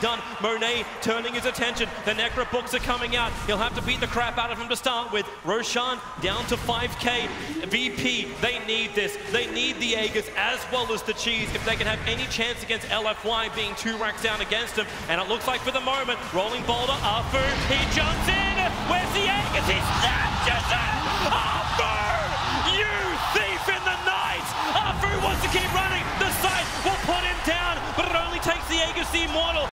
done. Monet turning his attention. The Necro books are coming out. He'll have to beat the crap out of him to start with. Roshan down to 5k. VP, they need this. They need the Aegis as well as the Cheese if they can have any chance against LFY being two racks down against him. And it looks like for the moment, rolling boulder, Ahfu, he jumps in. Where's the Aegis? He snatches it! Ahfu! You thief in the night! Ahfu wants to keep running. The site will put him down, but it only takes the Aegis the Immortal.